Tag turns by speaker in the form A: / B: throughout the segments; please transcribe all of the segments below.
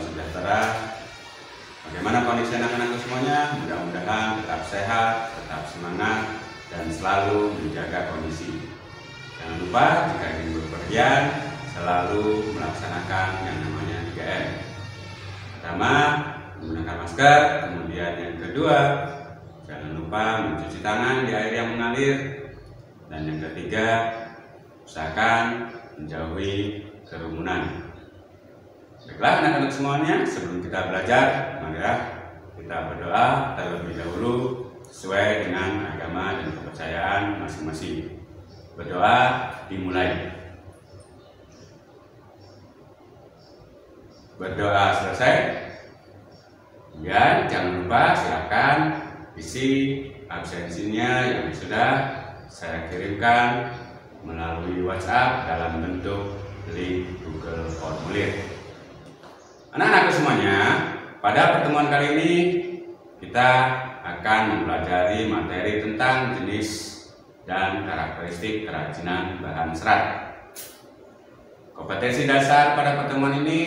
A: sejahtera. Bagaimana kondisi anak-anak semuanya? Mudah-mudahan tetap sehat, tetap semangat, dan selalu menjaga kondisi. Jangan lupa jika ingin berpergian, selalu melaksanakan yang namanya 3M. Pertama, menggunakan masker, kemudian yang kedua, jangan lupa mencuci tangan di air yang mengalir, dan yang ketiga, usahakan menjauhi kerumunan. Baiklah anak-anak semuanya, sebelum kita belajar, marilah kita berdoa terlebih dahulu sesuai dengan agama dan kepercayaan masing-masing. Berdoa dimulai. Berdoa selesai. Ya, jangan lupa silakan isi absensinya yang sudah saya kirimkan melalui WhatsApp dalam bentuk link Google Formulir. Anak-anak semuanya, pada pertemuan kali ini kita akan mempelajari materi tentang jenis dan karakteristik kerajinan bahan serat. Kompetensi dasar pada pertemuan ini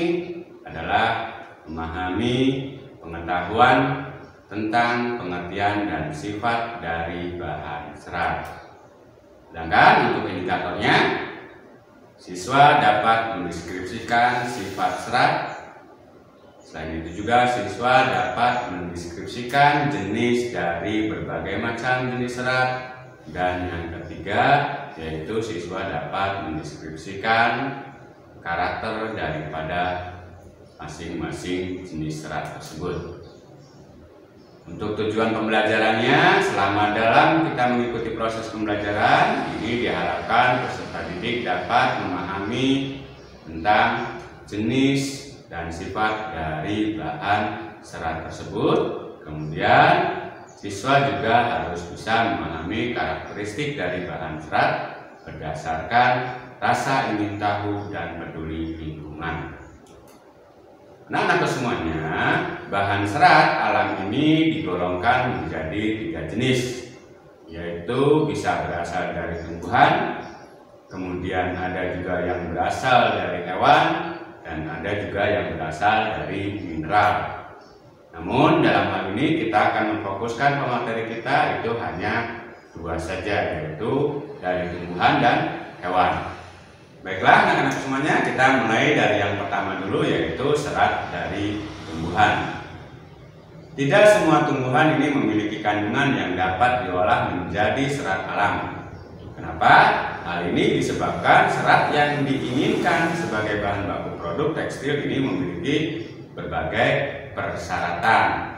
A: adalah memahami pengetahuan tentang pengertian dan sifat dari bahan serat. Sedangkan untuk indikatornya, siswa dapat mendeskripsikan sifat serat. Selain itu juga siswa dapat mendeskripsikan jenis dari berbagai macam jenis serat dan yang ketiga yaitu siswa dapat mendeskripsikan karakter daripada masing-masing jenis serat tersebut. Untuk tujuan pembelajarannya, selama dalam kita mengikuti proses pembelajaran, ini diharapkan peserta didik dapat memahami tentang jenis dan sifat dari bahan serat tersebut. Kemudian Siswa juga harus bisa memahami karakteristik dari bahan serat berdasarkan rasa ingin tahu dan peduli lingkungan. Nah, anak semuanya, bahan serat alam ini digolongkan menjadi tiga jenis, yaitu bisa berasal dari tumbuhan, kemudian ada juga yang berasal dari hewan, dan ada juga yang berasal dari mineral. Namun dalam hal ini kita akan memfokuskan pemateri kita itu hanya dua saja yaitu dari tumbuhan dan hewan. Baiklah anak-anak semuanya kita mulai dari yang pertama dulu yaitu serat dari tumbuhan. Tidak semua tumbuhan ini memiliki kandungan yang dapat diolah menjadi serat alam. Kenapa? Hal ini disebabkan serat yang diinginkan sebagai bahan baku produk tekstil ini memiliki berbagai persyaratan.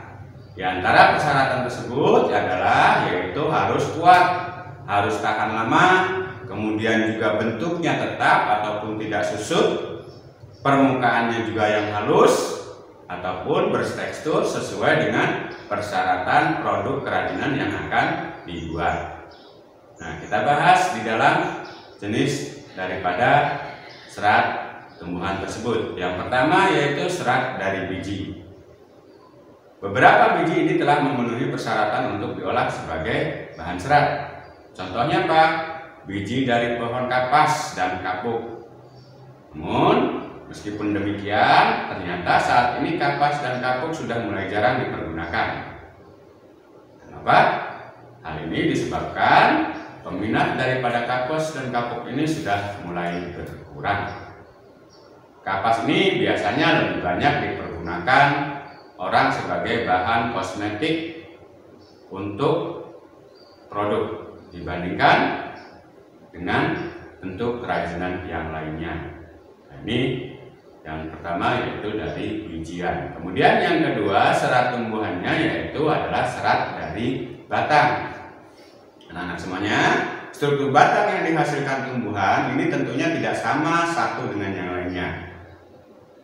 A: Di antara persyaratan tersebut adalah yaitu harus kuat, harus tahan lama, kemudian juga bentuknya tetap ataupun tidak susut, permukaannya juga yang halus ataupun bertekstur sesuai dengan persyaratan produk kerajinan yang akan dibuat. Nah, kita bahas di dalam jenis daripada serat tumbuhan tersebut. Yang pertama yaitu serat dari biji. Beberapa biji ini telah memenuhi persyaratan untuk diolah sebagai bahan serat. Contohnya apa? Biji dari pohon kapas dan kapuk. Namun, meskipun demikian, ternyata saat ini kapas dan kapuk sudah mulai jarang dipergunakan. Kenapa? Hal ini disebabkan peminat daripada kapas dan kapuk ini sudah mulai berkurang. Kapas ini biasanya lebih banyak dipergunakan orang sebagai bahan kosmetik untuk produk dibandingkan dengan bentuk kerajinan yang lainnya. Nah, ini yang pertama yaitu dari bijian. Kemudian yang kedua serat tumbuhannya yaitu adalah serat dari batang. Anak-anak semuanya, struktur batang yang dihasilkan tumbuhan ini tentunya tidak sama satu dengan yang lainnya.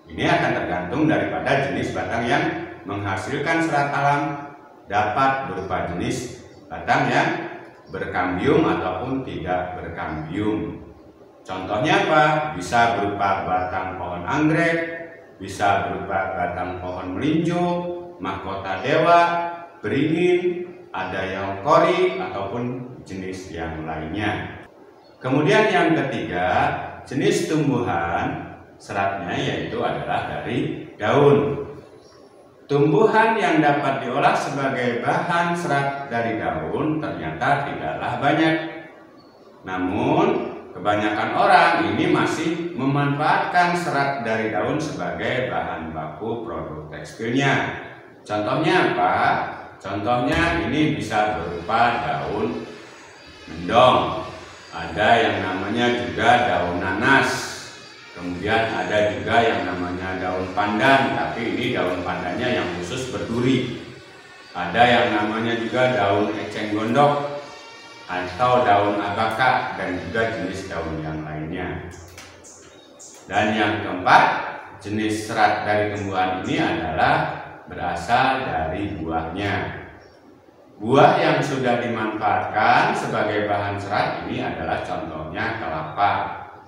A: Ini akan tergantung daripada jenis batang yang menghasilkan serat alam dapat berupa jenis batang yang berkambium ataupun tidak berkambium. Contohnya apa? Bisa berupa batang pohon anggrek, bisa berupa batang pohon melinjo, mahkota dewa, beringin, ada yang kori ataupun jenis yang lainnya. Kemudian yang ketiga, jenis tumbuhan seratnya yaitu adalah dari daun. tumbuhan yang dapat diolah sebagai bahan serat dari daun ternyata tidaklah banyak. Namun, kebanyakan orang ini masih memanfaatkan serat dari daun sebagai bahan baku produk tekstilnya. Contohnya apa? Contohnya ini bisa berupa daun mendong. Ada yang namanya juga daun nanas Kemudian ada juga yang namanya daun pandan, tapi ini daun pandannya yang khusus berduri. Ada yang namanya juga daun eceng gondok atau daun abaka dan juga jenis daun yang lainnya. Dan yang keempat, jenis serat dari tumbuhan ini adalah berasal dari buahnya. Buah yang sudah dimanfaatkan sebagai bahan serat ini adalah contohnya kelapa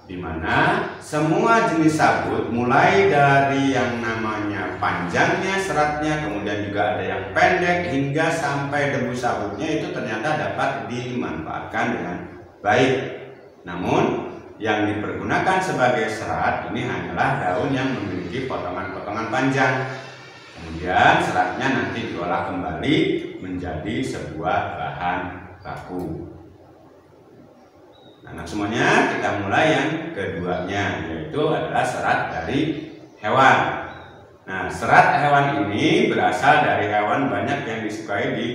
A: di mana semua jenis sabut mulai dari yang namanya panjangnya seratnya kemudian juga ada yang pendek hingga sampai debu sabutnya itu ternyata dapat dimanfaatkan dengan baik. Namun yang dipergunakan sebagai serat ini hanyalah daun yang memiliki potongan-potongan panjang. Kemudian seratnya nanti diolah kembali menjadi sebuah bahan baku Nah, semuanya kita mulai yang keduanya yaitu adalah serat dari hewan. Nah, serat hewan ini berasal dari hewan banyak yang disukai di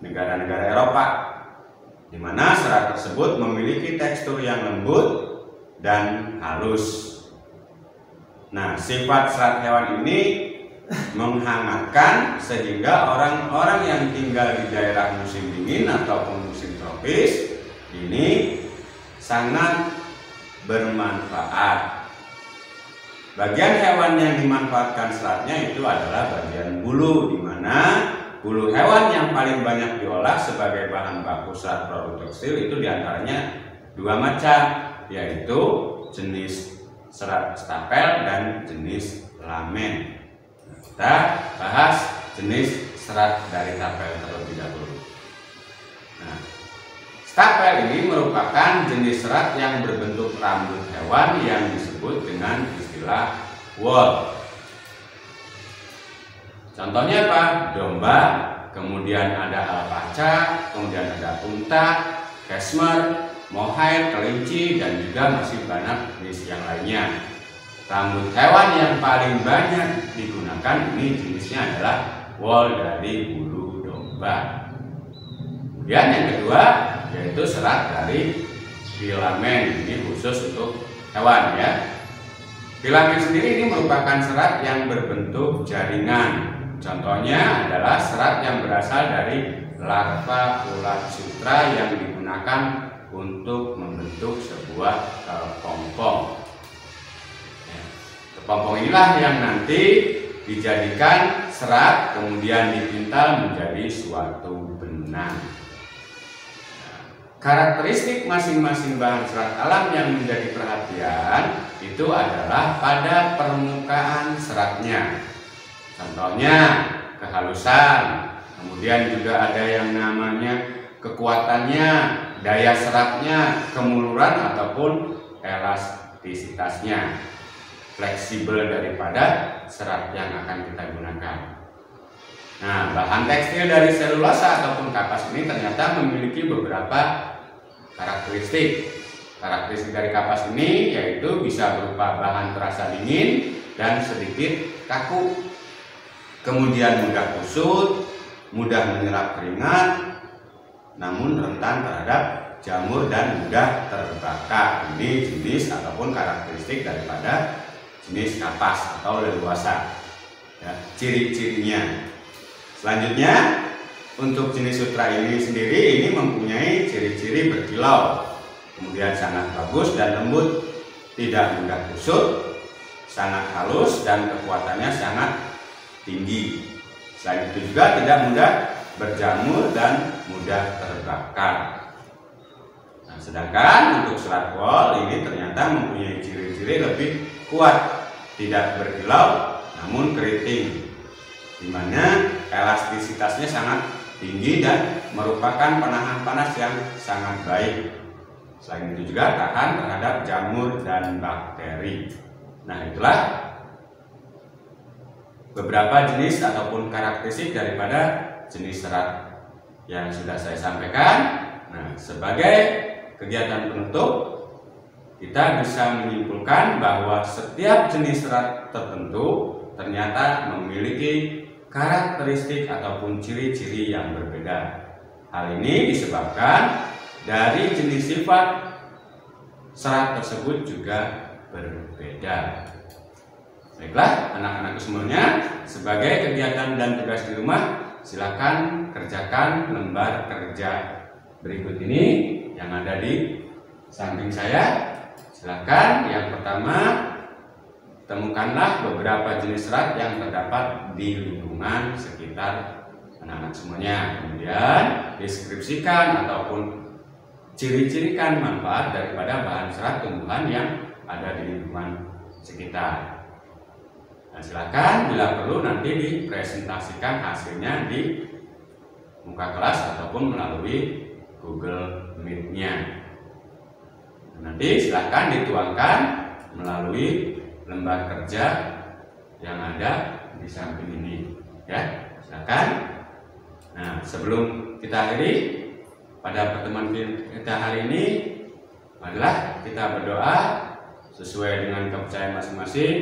A: negara-negara Eropa di mana serat tersebut memiliki tekstur yang lembut dan halus. Nah, sifat serat hewan ini menghangatkan sehingga orang-orang yang tinggal di daerah musim dingin ataupun musim tropis ini sangat bermanfaat. Bagian hewan yang dimanfaatkan seratnya itu adalah bagian bulu, di mana bulu hewan yang paling banyak diolah sebagai bahan baku serat produk tekstil itu di antaranya dua macam, yaitu jenis serat stapel dan jenis lamen. Kita bahas jenis serat dari tapel terlebih dahulu. Nah, Stapel ini merupakan jenis serat yang berbentuk rambut hewan yang disebut dengan istilah wool. Contohnya apa? Domba, kemudian ada alpaca, kemudian ada unta, cashmere, mohair, kelinci, dan juga masih banyak jenis yang lainnya. Rambut hewan yang paling banyak digunakan ini jenisnya adalah wool dari bulu domba. Kemudian yang kedua yaitu serat dari filamen ini khusus untuk hewan ya. Filamen sendiri ini merupakan serat yang berbentuk jaringan. Contohnya adalah serat yang berasal dari larva ulat sutra yang digunakan untuk membentuk sebuah kepompong ya, kepompong inilah yang nanti dijadikan serat kemudian dipintal menjadi suatu benang Karakteristik masing-masing bahan serat alam yang menjadi perhatian itu adalah pada permukaan seratnya. Contohnya kehalusan, kemudian juga ada yang namanya kekuatannya, daya seratnya, kemuluran ataupun elastisitasnya, fleksibel daripada serat yang akan kita gunakan. Nah, bahan tekstil dari selulosa ataupun kapas ini ternyata memiliki beberapa karakteristik. Karakteristik dari kapas ini yaitu bisa berupa bahan terasa dingin dan sedikit kaku. Kemudian mudah kusut, mudah menyerap keringat, namun rentan terhadap jamur dan mudah terbakar. Ini jenis ataupun karakteristik daripada jenis kapas atau leluasa. Ya, ciri-cirinya. Selanjutnya untuk jenis sutra ini sendiri ini mempunyai ciri-ciri berkilau, kemudian sangat bagus dan lembut, tidak mudah kusut, sangat halus dan kekuatannya sangat tinggi. Selain itu juga tidak mudah berjamur dan mudah terbakar. Nah, sedangkan untuk serat wol ini ternyata mempunyai ciri-ciri lebih kuat, tidak berkilau namun keriting, di mana elastisitasnya sangat tinggi dan merupakan penahan panas yang sangat baik. Selain itu juga tahan terhadap jamur dan bakteri. Nah itulah beberapa jenis ataupun karakteristik daripada jenis serat yang sudah saya sampaikan. Nah, sebagai kegiatan penutup, kita bisa menyimpulkan bahwa setiap jenis serat tertentu ternyata memiliki karakteristik ataupun ciri-ciri yang berbeda. Hal ini disebabkan dari jenis sifat serat tersebut juga berbeda. Baiklah, anak-anak semuanya, sebagai kegiatan dan tugas di rumah, silakan kerjakan lembar kerja berikut ini yang ada di samping saya. Silakan yang pertama temukanlah beberapa jenis serat yang terdapat di lingkungan sekitar anak-anak semuanya. Kemudian deskripsikan ataupun ciri-cirikan manfaat daripada bahan serat tumbuhan yang ada di lingkungan sekitar. Nah, silakan bila perlu nanti dipresentasikan hasilnya di muka kelas ataupun melalui Google Meet-nya. Nanti silakan dituangkan melalui lembar kerja yang ada di samping ini, ya. Silakan. Nah, sebelum kita akhiri pada pertemuan kita hari ini, marilah kita berdoa sesuai dengan kepercayaan masing-masing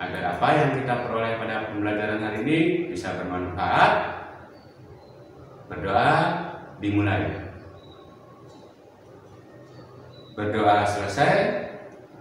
A: agar apa yang kita peroleh pada pembelajaran hari ini bisa bermanfaat. Berdoa dimulai. Berdoa selesai.